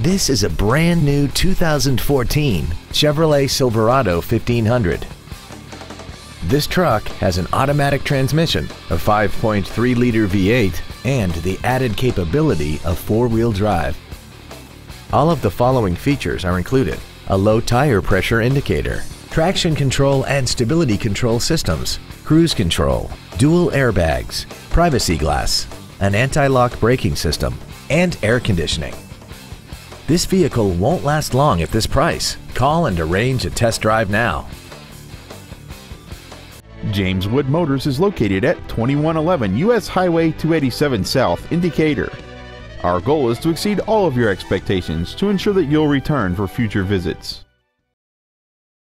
This is a brand new 2014 Chevrolet Silverado 1500. This truck has an automatic transmission, a 5.3-liter V8, and the added capability of four-wheel drive. All of the following features are included. A low tire pressure indicator, traction control and stability control systems, cruise control, dual airbags, privacy glass, an anti-lock braking system, and air conditioning. This vehicle won't last long at this price. Call and arrange a test drive now. James Wood Motors is located at 2111 US Highway 287 South in Decatur. Our goal is to exceed all of your expectations to ensure that you'll return for future visits.